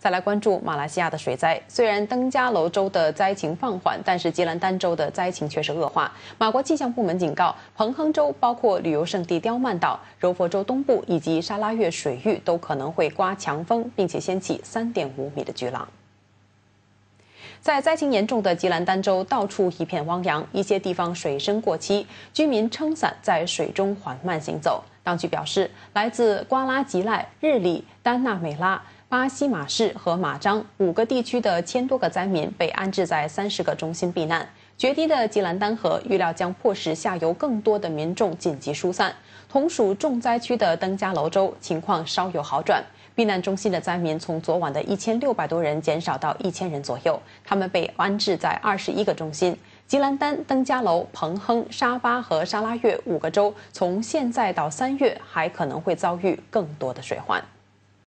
再来关注马来西亚的水灾，虽然登嘉楼州的灾情放缓，但是吉兰丹州的灾情却是恶化。马国气象部门警告，彭亨州包括旅游胜地刁曼岛、柔佛州东部以及沙拉越水域都可能会刮强风，并且掀起三点五米的巨浪。在灾情严重的吉兰丹州，到处一片汪洋，一些地方水深过膝，居民撑伞在水中缓慢行走。当局表示，来自瓜拉吉赖、日里、丹纳美拉。巴西马市和马章五个地区的千多个灾民被安置在三十个中心避难。决堤的吉兰丹河预料将迫使下游更多的民众紧急疏散。同属重灾区的登嘉楼州情况稍有好转，避难中心的灾民从昨晚的一千六百多人减少到一千人左右。他们被安置在二十一个中心。吉兰丹、登嘉楼、彭亨、沙巴和沙拉越五个州，从现在到三月还可能会遭遇更多的水患。